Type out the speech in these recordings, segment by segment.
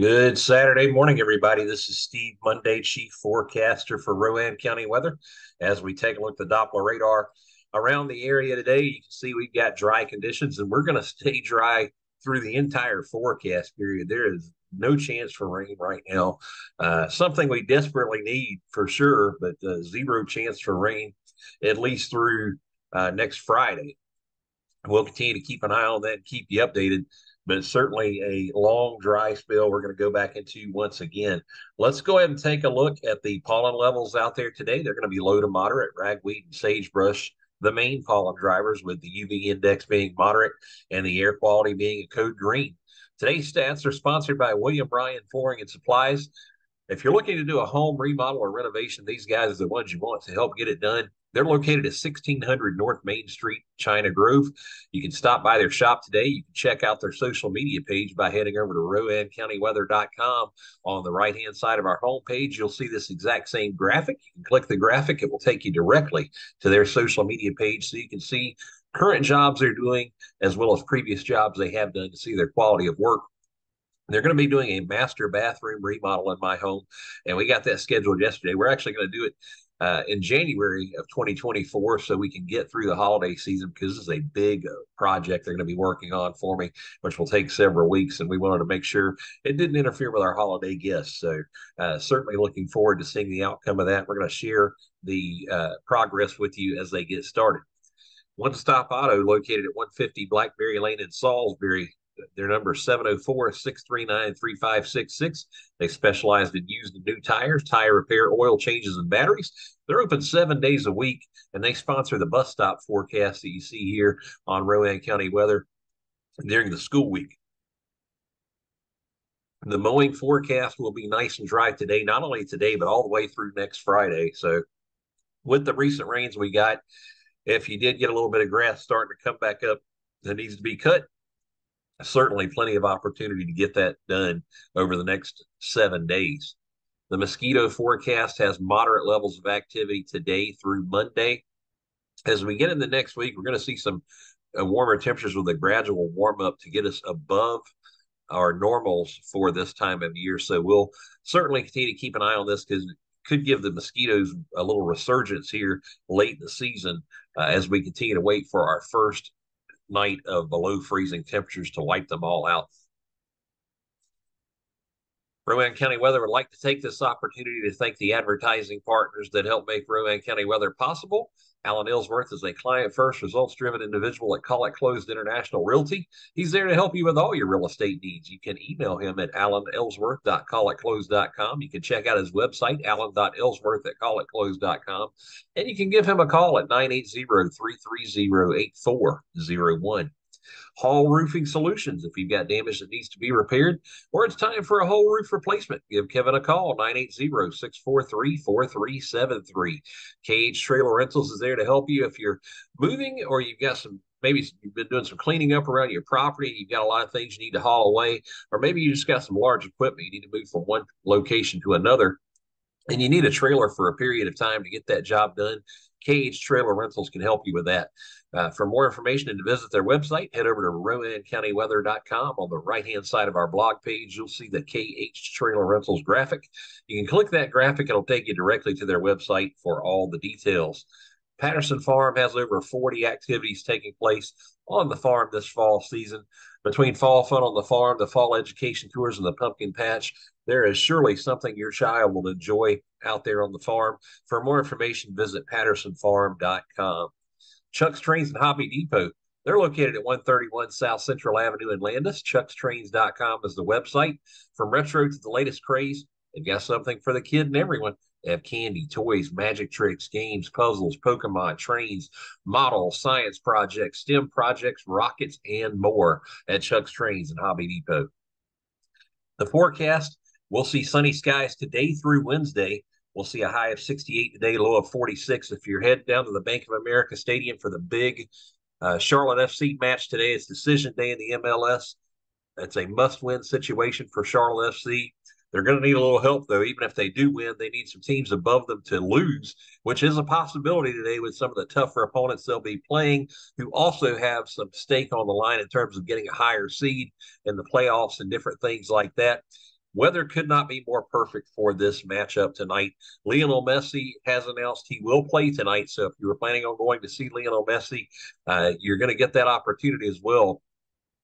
Good Saturday morning, everybody. This is Steve Monday, Chief Forecaster for Rowan County Weather. As we take a look at the Doppler radar around the area today, you can see we've got dry conditions, and we're going to stay dry through the entire forecast period. There is no chance for rain right now. Uh, something we desperately need for sure, but uh, zero chance for rain at least through uh, next Friday. We'll continue to keep an eye on that and keep you updated but certainly a long dry spell we're going to go back into once again. Let's go ahead and take a look at the pollen levels out there today. They're going to be low to moderate, ragweed and sagebrush, the main pollen drivers, with the UV index being moderate and the air quality being a code green. Today's stats are sponsored by William Ryan Flooring and Supplies. If you're looking to do a home remodel or renovation, these guys are the ones you want to help get it done. They're located at 1600 North Main Street, China Grove. You can stop by their shop today. You can check out their social media page by heading over to RowanCountyWeather.com. On the right hand side of our homepage, you'll see this exact same graphic. You can click the graphic, it will take you directly to their social media page so you can see current jobs they're doing as well as previous jobs they have done to see their quality of work. They're going to be doing a master bathroom remodel in my home, and we got that scheduled yesterday. We're actually going to do it uh, in January of 2024 so we can get through the holiday season because this is a big uh, project they're going to be working on for me, which will take several weeks. And we wanted to make sure it didn't interfere with our holiday guests. So, uh, certainly looking forward to seeing the outcome of that. We're going to share the uh, progress with you as they get started. One Stop Auto, located at 150 Blackberry Lane in Salisbury, their number is 704 639 3566. They specialize in used and new tires, tire repair, oil changes, and batteries. They're open seven days a week, and they sponsor the bus stop forecast that you see here on Rowan County Weather during the school week. The mowing forecast will be nice and dry today, not only today, but all the way through next Friday. So, with the recent rains we got, if you did get a little bit of grass starting to come back up that needs to be cut, certainly plenty of opportunity to get that done over the next seven days. The mosquito forecast has moderate levels of activity today through Monday. As we get into the next week, we're going to see some uh, warmer temperatures with a gradual warm up to get us above our normals for this time of year. So we'll certainly continue to keep an eye on this because it could give the mosquitoes a little resurgence here late in the season uh, as we continue to wait for our first night of below freezing temperatures to wipe them all out. Rowan County Weather would like to take this opportunity to thank the advertising partners that help make Rowan County Weather possible. Alan Ellsworth is a client first, results driven individual at Call It Closed International Realty. He's there to help you with all your real estate needs. You can email him at alanellsworth.callitclosed.com. You can check out his website, alan.ellsworth at callitclosed.com. And you can give him a call at 980 330 8401. Hall Roofing Solutions. If you've got damage that needs to be repaired or it's time for a whole roof replacement, give Kevin a call 980 643 4373. KH Trailer Rentals is there to help you if you're moving or you've got some maybe you've been doing some cleaning up around your property and you've got a lot of things you need to haul away or maybe you just got some large equipment you need to move from one location to another and you need a trailer for a period of time to get that job done KH Trailer Rentals can help you with that. Uh, for more information and to visit their website, head over to RowanCountyWeather.com. On the right hand side of our blog page, you'll see the KH Trailer Rentals graphic. You can click that graphic, it'll take you directly to their website for all the details. Patterson Farm has over 40 activities taking place on the farm this fall season. Between fall fun on the farm, the fall education tours, and the pumpkin patch, there is surely something your child will enjoy out there on the farm. For more information, visit pattersonfarm.com. Chuck's Trains and Hobby Depot. They're located at 131 South Central Avenue in Landis. Chuck'sTrains.com is the website. From retro to the latest craze, they've got something for the kid and everyone. They have candy, toys, magic tricks, games, puzzles, Pokemon, trains, models, science projects, STEM projects, rockets, and more at Chuck's Trains and Hobby Depot. The forecast we'll see sunny skies today through Wednesday. We'll see a high of 68 today, low of 46. If you're heading down to the Bank of America Stadium for the big uh, Charlotte FC match today, it's decision day in the MLS. It's a must win situation for Charlotte FC. They're going to need a little help, though. Even if they do win, they need some teams above them to lose, which is a possibility today with some of the tougher opponents they'll be playing, who also have some stake on the line in terms of getting a higher seed in the playoffs and different things like that. Weather could not be more perfect for this matchup tonight. Lionel Messi has announced he will play tonight. So if you were planning on going to see Lionel Messi, uh, you're going to get that opportunity as well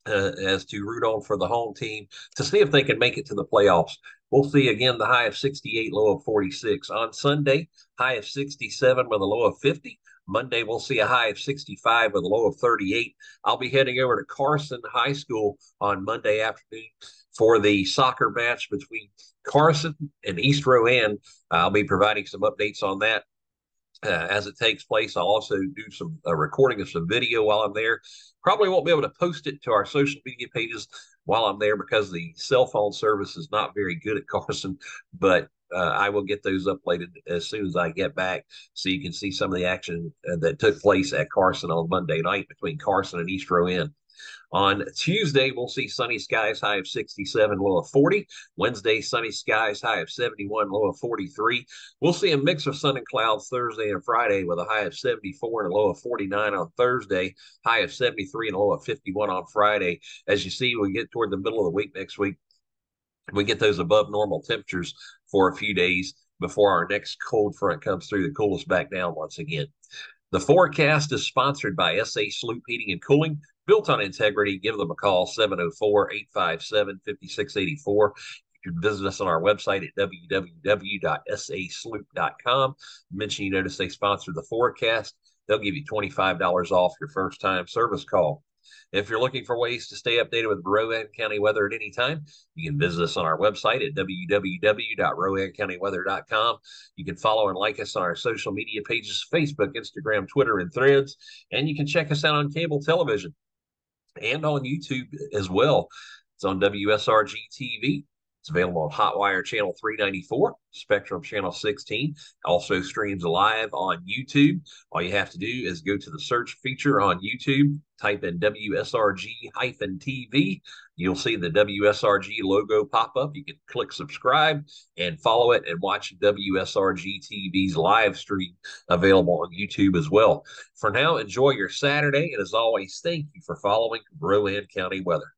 uh, as to root on for the home team to see if they can make it to the playoffs. We'll see again the high of 68, low of 46. On Sunday, high of 67 with a low of 50. Monday, we'll see a high of 65 with a low of 38. I'll be heading over to Carson High School on Monday afternoon for the soccer match between Carson and East Rowan. I'll be providing some updates on that uh, as it takes place. I'll also do some uh, recording of some video while I'm there. Probably won't be able to post it to our social media pages while I'm there because the cell phone service is not very good at Carson, but uh, I will get those uploaded as soon as I get back so you can see some of the action uh, that took place at Carson on Monday night between Carson and East Rowan. On Tuesday, we'll see sunny skies, high of 67, low of 40. Wednesday, sunny skies, high of 71, low of 43. We'll see a mix of sun and clouds Thursday and Friday with a high of 74 and a low of 49 on Thursday, high of 73 and low of 51 on Friday. As you see, we get toward the middle of the week next week. We get those above normal temperatures for a few days before our next cold front comes through to cool us back down once again. The forecast is sponsored by SA Sloop Heating and Cooling built on integrity, give them a call 704 857 5684. You can visit us on our website at www.sasloop.com. Mention you notice they sponsor the forecast. They'll give you $25 off your first time service call. If you're looking for ways to stay updated with Rowan County weather at any time, you can visit us on our website at www.rowancountyweather.com. You can follow and like us on our social media pages Facebook, Instagram, Twitter, and threads. And you can check us out on cable television and on YouTube as well. It's on WSRG TV. It's available on Hotwire Channel 394, Spectrum Channel 16. Also streams live on YouTube. All you have to do is go to the search feature on YouTube, type in WSRG-TV. You'll see the WSRG logo pop up. You can click subscribe and follow it and watch WSRG TV's live stream available on YouTube as well. For now, enjoy your Saturday. And as always, thank you for following Rowan County weather.